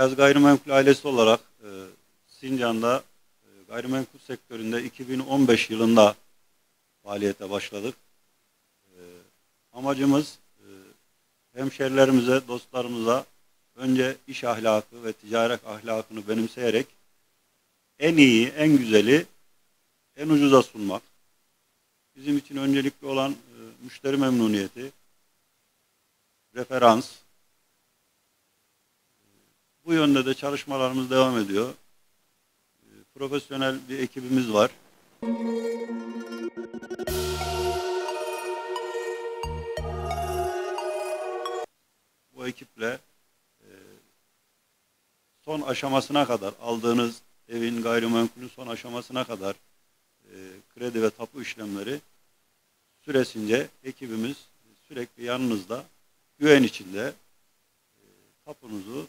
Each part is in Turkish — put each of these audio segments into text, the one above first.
Ayaz Gayrimenkul ailesi olarak e, Sincan'da e, gayrimenkul sektöründe 2015 yılında faaliyete başladık. E, amacımız e, hemşerilerimize, dostlarımıza önce iş ahlakı ve ticaret ahlakını benimseyerek en iyi, en güzeli, en ucuza sunmak. Bizim için öncelikli olan e, müşteri memnuniyeti, referans. Bu yönde de çalışmalarımız devam ediyor. E, Profesyonel bir ekibimiz var. Bu ekiple e, son aşamasına kadar aldığınız evin gayrimenkulün son aşamasına kadar e, kredi ve tapu işlemleri süresince ekibimiz sürekli yanınızda güven içinde e, tapunuzu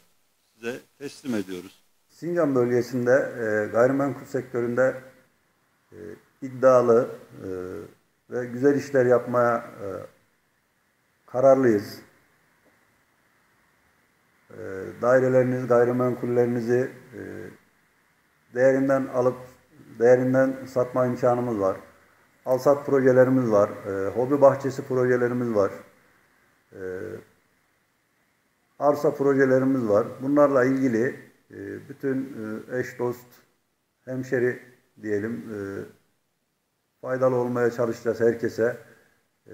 size teslim ediyoruz. Sincan bölgesinde e, gayrimenkul sektöründe e, iddialı e, ve güzel işler yapmaya e, kararlıyız. E, daireleriniz, gayrimenkullerinizi e, değerinden alıp değerinden satma imkanımız var. Alsat projelerimiz var. E, hobi bahçesi projelerimiz var. E, arsa projelerimiz var. Bunlarla ilgili e, bütün e, eş dost, hemşeri diyelim e, faydalı olmaya çalışacağız herkese. E,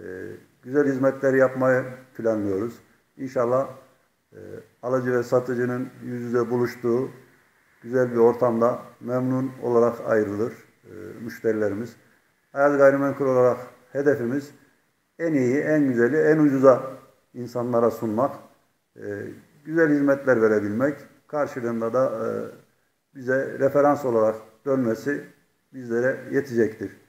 güzel hizmetler yapmayı planlıyoruz. İnşallah alıcı ve satıcının yüz yüze buluştuğu güzel bir ortamda memnun olarak ayrılır müşterilerimiz. Hayat gayrimenkul olarak hedefimiz en iyi, en güzeli, en ucuza insanlara sunmak, e, güzel hizmetler verebilmek, karşılığında da e, bize referans olarak dönmesi bizlere yetecektir.